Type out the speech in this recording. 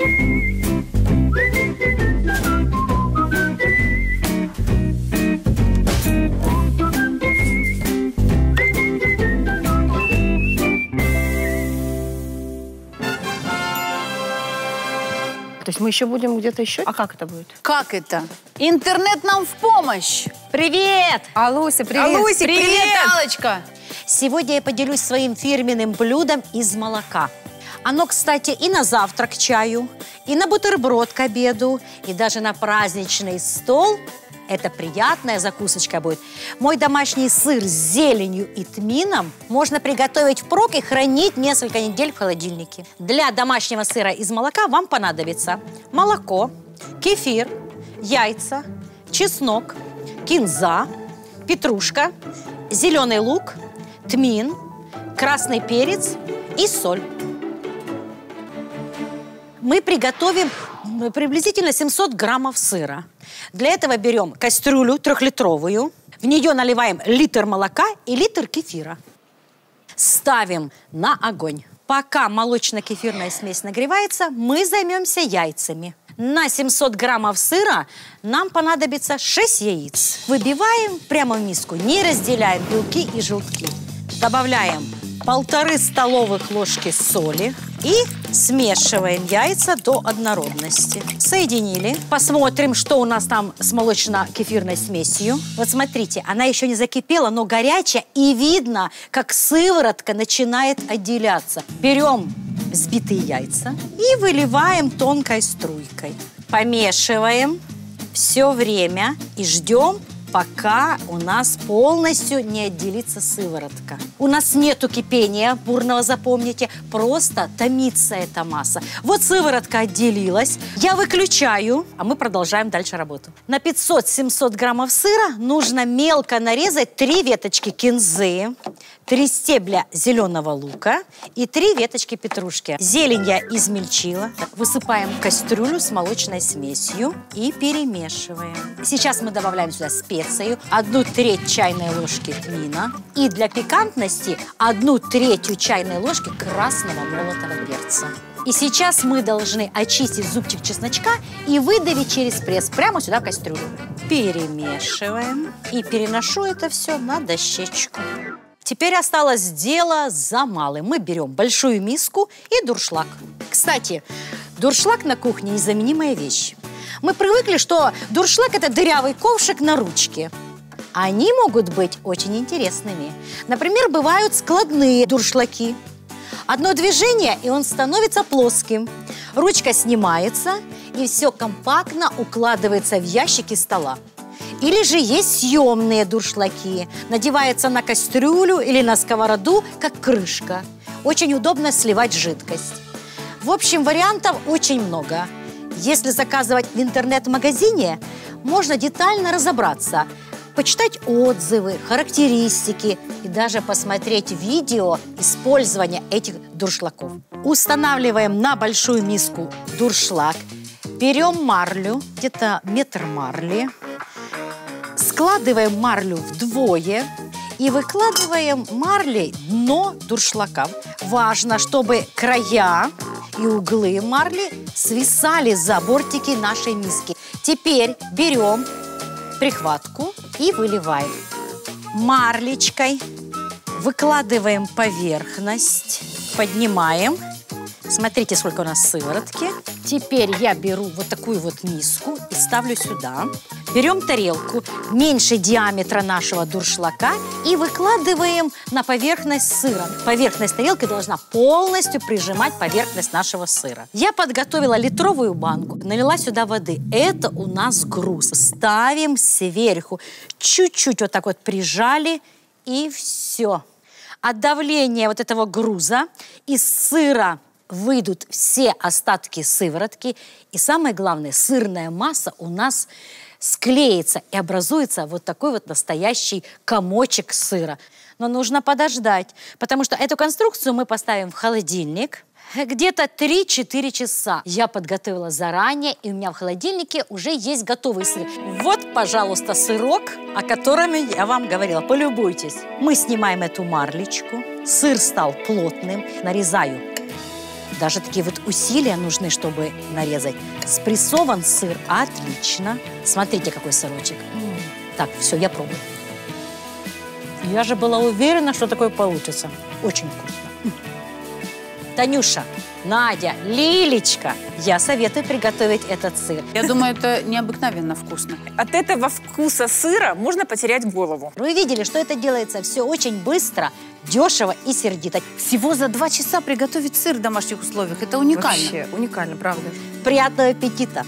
То есть мы еще будем где-то еще? А как это будет? Как это? Интернет нам в помощь. Привет! Алуся, привет! Алусик, привет, Алочка! Сегодня я поделюсь своим фирменным блюдом из молока. Оно, кстати, и на завтрак к чаю, и на бутерброд к обеду, и даже на праздничный стол. Это приятная закусочка будет. Мой домашний сыр с зеленью и тмином можно приготовить впрок и хранить несколько недель в холодильнике. Для домашнего сыра из молока вам понадобится молоко, кефир, яйца, чеснок, кинза, петрушка, зеленый лук, тмин, красный перец и соль. Мы приготовим приблизительно 700 граммов сыра. Для этого берем кастрюлю трехлитровую, в нее наливаем литр молока и литр кефира. Ставим на огонь. Пока молочно-кефирная смесь нагревается, мы займемся яйцами. На 700 граммов сыра нам понадобится 6 яиц. Выбиваем прямо в миску, не разделяем белки и желтки. Добавляем полторы столовых ложки соли и смешиваем яйца до однородности. Соединили. Посмотрим, что у нас там с молочно-кефирной смесью. Вот смотрите, она еще не закипела, но горячая, и видно, как сыворотка начинает отделяться. Берем взбитые яйца и выливаем тонкой струйкой. Помешиваем все время и ждем, пока у нас полностью не отделится сыворотка. У нас нету кипения бурного, запомните, просто томится эта масса. Вот сыворотка отделилась, я выключаю, а мы продолжаем дальше работу. На 500-700 граммов сыра нужно мелко нарезать три веточки кинзы, три стебля зеленого лука и три веточки петрушки. Зелень я измельчила. Высыпаем в кастрюлю с молочной смесью и перемешиваем. Сейчас мы добавляем сюда специю, одну треть чайной ложки тмина и для пикантности одну третью чайной ложки красного молотого перца. И сейчас мы должны очистить зубчик чесночка и выдавить через пресс прямо сюда в кастрюлю. Перемешиваем и переношу это все на дощечку. Теперь осталось дело за малым. Мы берем большую миску и дуршлаг. Кстати, дуршлаг на кухне – незаменимая вещь. Мы привыкли, что дуршлаг – это дырявый ковшик на ручке. Они могут быть очень интересными. Например, бывают складные дуршлаки. Одно движение, и он становится плоским. Ручка снимается, и все компактно укладывается в ящики стола. Или же есть съемные дуршлаки. Надевается на кастрюлю или на сковороду, как крышка. Очень удобно сливать жидкость. В общем, вариантов очень много. Если заказывать в интернет-магазине, можно детально разобраться, почитать отзывы, характеристики и даже посмотреть видео использования этих дуршлаков. Устанавливаем на большую миску дуршлаг, берем марлю, где-то метр марли, складываем марлю вдвое и выкладываем марлей дно дуршлака. Важно, чтобы края и углы марли свисали за бортики нашей миски. Теперь берем прихватку и выливаем. Марлечкой выкладываем поверхность, поднимаем. Смотрите, сколько у нас сыворотки. Теперь я беру вот такую вот миску и ставлю сюда. Берем тарелку меньше диаметра нашего дуршлака и выкладываем на поверхность сыра. Поверхность тарелки должна полностью прижимать поверхность нашего сыра. Я подготовила литровую банку, налила сюда воды. Это у нас груз. Ставим сверху. Чуть-чуть вот так вот прижали и все. От давления вот этого груза из сыра выйдут все остатки сыворотки. И самое главное, сырная масса у нас склеится и образуется вот такой вот настоящий комочек сыра. Но нужно подождать, потому что эту конструкцию мы поставим в холодильник где-то 3-4 часа. Я подготовила заранее, и у меня в холодильнике уже есть готовый сыр. Вот, пожалуйста, сырок, о котором я вам говорила. Полюбуйтесь. Мы снимаем эту марлечку. Сыр стал плотным. Нарезаю Даже такие вот усилия нужны, чтобы нарезать. Спрессован сыр. Отлично. Смотрите, какой сырочек. Так, все, я пробую. Я же была уверена, что такое получится. Очень вкусно. Танюша, Надя, Лилечка, я советую приготовить этот сыр. Я думаю, это необыкновенно вкусно. От этого вкуса сыра можно потерять голову. Вы видели, что это делается все очень быстро, дешево и сердито. Всего за два часа приготовить сыр в домашних условиях. Это уникально. Вообще уникально, правда. Приятного аппетита!